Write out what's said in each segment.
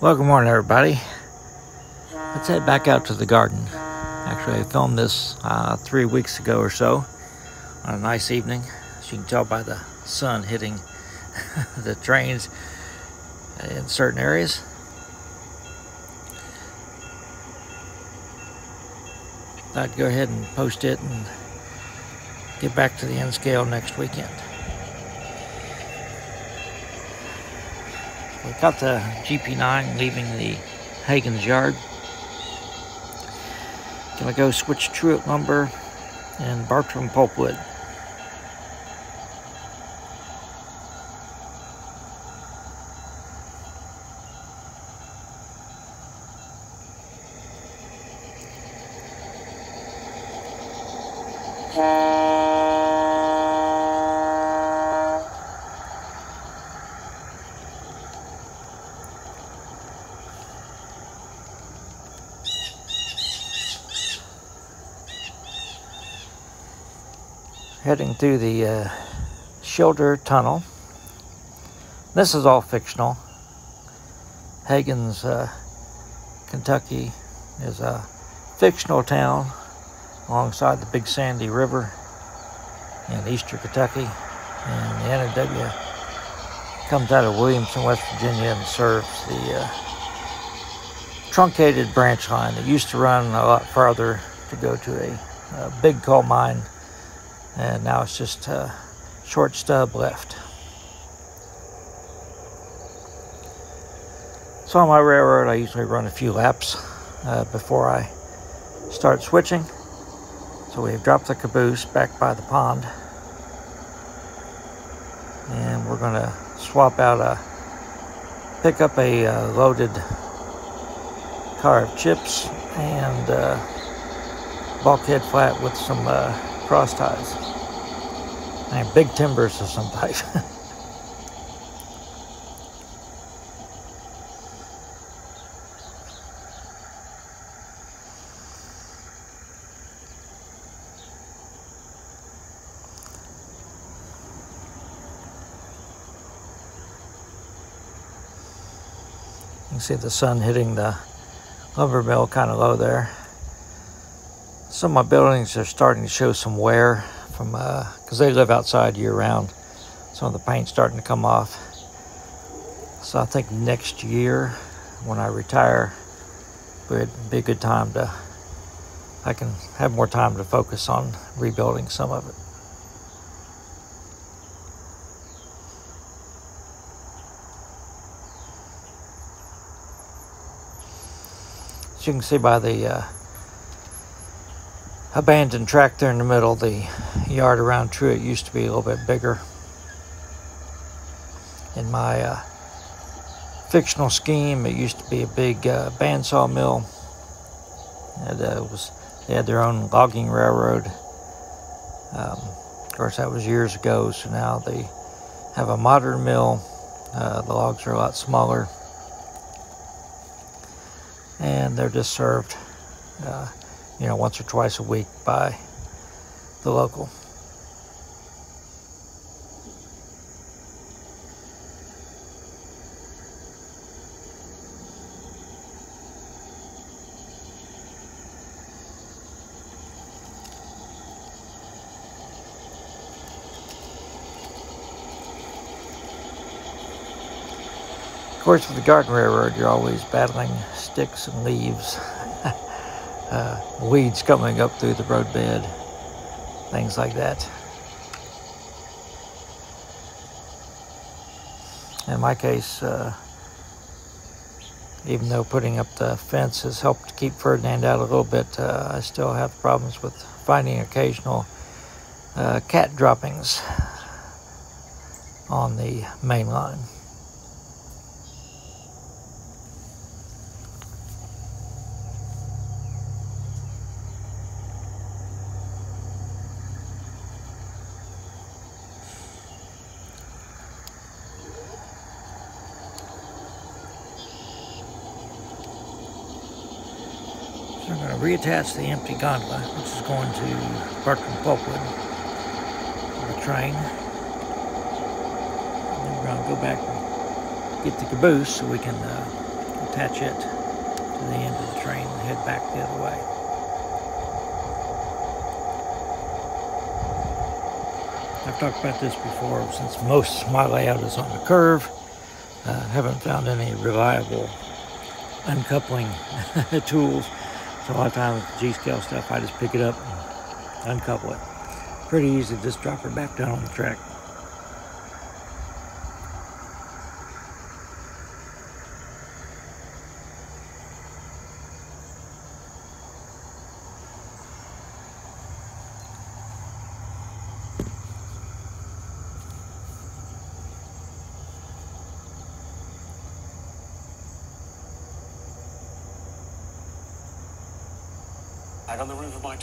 Well, good morning, everybody. Let's head back out to the garden. Actually, I filmed this uh, three weeks ago or so on a nice evening. As you can tell by the sun hitting the trains in certain areas. I'd go ahead and post it and get back to the N scale next weekend. We got the GP9 leaving the Hagans yard. Gonna go switch Truitt lumber and Bartram pulpwood. Heading through the uh, Schilder Tunnel. This is all fictional. Hagans, uh, Kentucky is a fictional town alongside the Big Sandy River in eastern Kentucky. And the N&W comes out of Williamson, West Virginia and serves the uh, truncated branch line that used to run a lot farther to go to a, a big coal mine and now it's just a short stub left. So on my railroad, I usually run a few laps uh, before I start switching. So we've dropped the caboose back by the pond, and we're going to swap out a pick up a uh, loaded car of chips and uh, bulkhead flat with some uh, cross ties. And big timbers of some type. You see the sun hitting the lumber mill kind of low there. Some of my buildings are starting to show some wear from, because uh, they live outside year round. Some of the paint's starting to come off. So I think next year, when I retire, would be a good time to, I can have more time to focus on rebuilding some of it. As you can see by the uh, abandoned track there in the middle. The yard around Truitt used to be a little bit bigger. In my uh, fictional scheme, it used to be a big uh, bandsaw mill. And, uh, was they had their own logging railroad. Um, of course, that was years ago. So now they have a modern mill. Uh, the logs are a lot smaller, and they're just served uh, you know, once or twice a week by the local. Of course, with the garden railroad, you're always battling sticks and leaves. uh, weeds coming up through the roadbed, things like that. In my case, uh, even though putting up the fence has helped keep Ferdinand out a little bit, uh, I still have problems with finding occasional uh, cat droppings on the main line. Reattach the empty gondola, which is going to Bartram Pulpwood, the train. And then we're going to go back and get the caboose so we can uh, attach it to the end of the train and head back the other way. I've talked about this before, since most of my layout is on the curve, I uh, haven't found any reliable uncoupling tools. So a lot of times with G-scale stuff, I just pick it up and uncouple it. Pretty easy to just drop it back down on the track. And on the of my.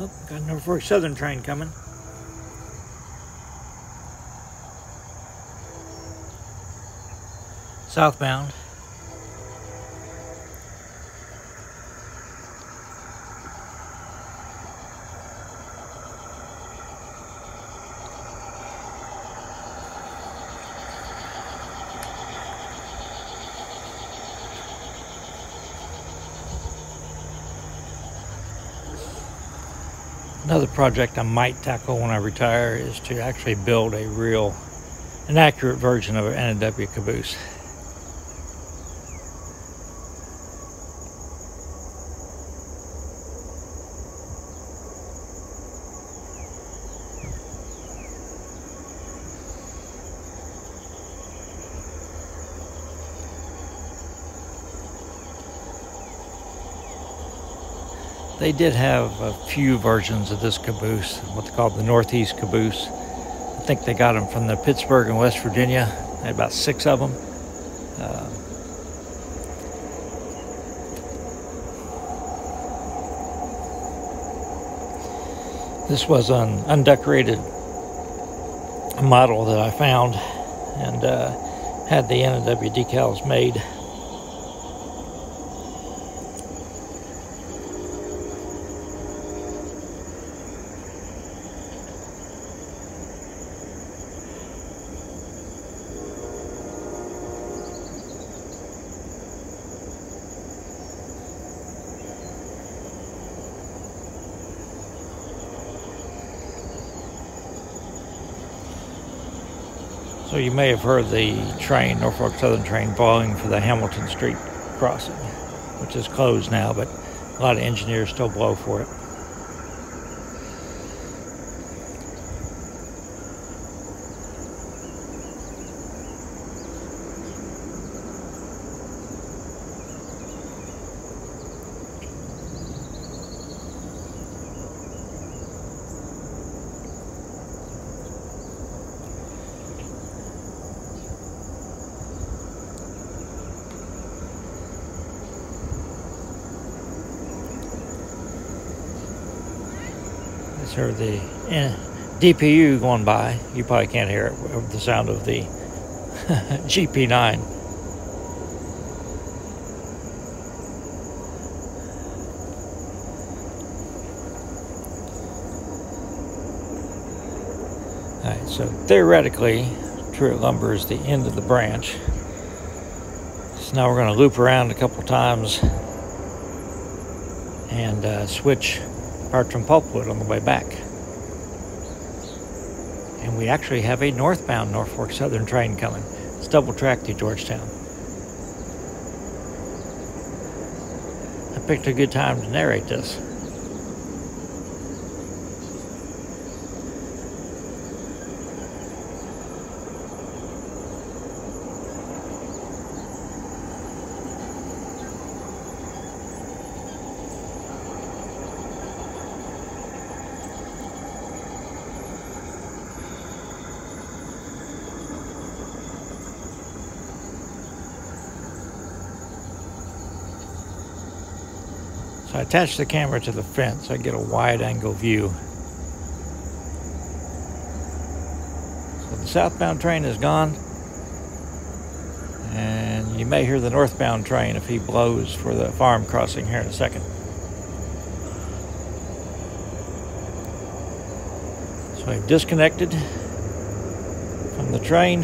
Oh, got an Norfolk Southern train coming. Southbound. Another project I might tackle when I retire is to actually build a real, an accurate version of an N&W caboose. They did have a few versions of this caboose, what they call the Northeast caboose. I think they got them from the Pittsburgh and West Virginia. They had about six of them. Uh, this was an undecorated model that I found and uh, had the N&W decals made. So you may have heard the train, Norfolk Southern train, blowing for the Hamilton Street crossing, which is closed now, but a lot of engineers still blow for it. Heard the eh, DPU going by. You probably can't hear it the sound of the GP9. All right, so theoretically, Truitt Lumber is the end of the branch. So now we're going to loop around a couple times and uh, switch Bartram Pulpwood on the way back. And we actually have a northbound Norfolk Southern train coming. It's double track to Georgetown. I picked a good time to narrate this. I attach the camera to the fence I get a wide angle view. So the southbound train is gone. And you may hear the northbound train if he blows for the farm crossing here in a second. So I've disconnected from the train.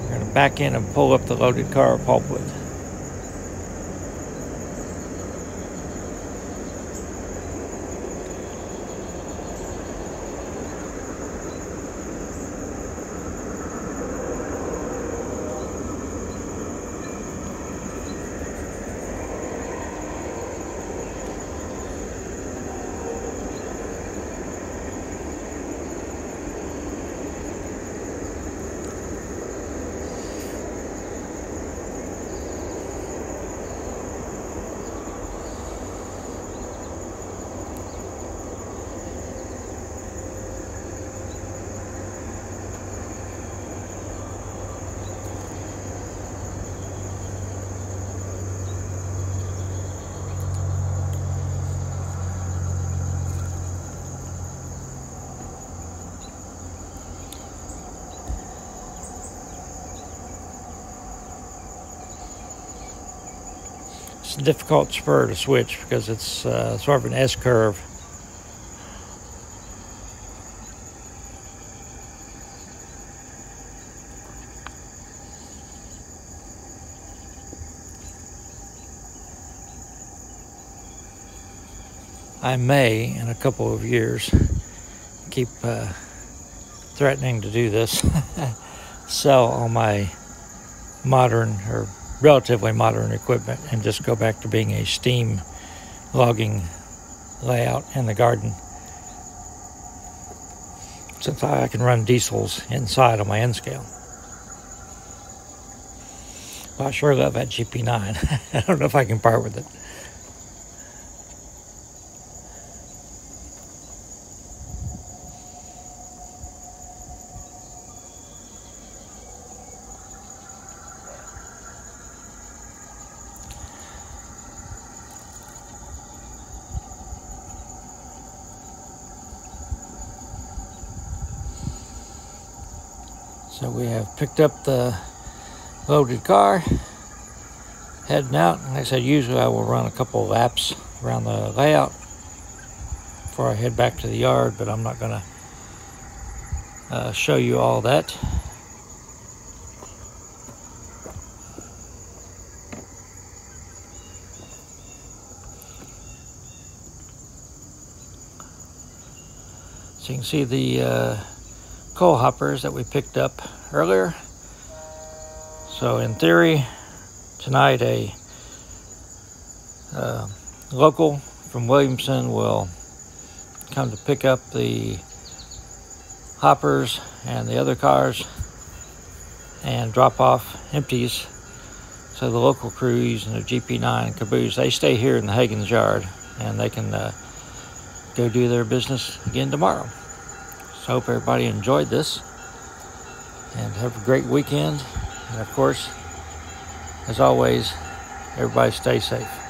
We're going to back in and pull up the loaded car of pulpwood. It's a difficult spur to switch because it's uh, sort of an S curve. I may, in a couple of years, keep uh, threatening to do this, sell all my modern or relatively modern equipment and just go back to being a steam logging layout in the garden. Since I can run diesels inside on my N scale. Well, I sure love that GP9. I don't know if I can part with it. So we have picked up the loaded car, heading out. Like I said, usually I will run a couple laps around the layout before I head back to the yard, but I'm not going to uh, show you all that. So you can see the uh, coal hoppers that we picked up earlier. So in theory, tonight a uh, local from Williamson will come to pick up the hoppers and the other cars and drop off empties. So the local crew using the GP9 caboose, they stay here in the Hagans yard and they can uh, go do their business again tomorrow. So I hope everybody enjoyed this and have a great weekend. And of course, as always, everybody stay safe.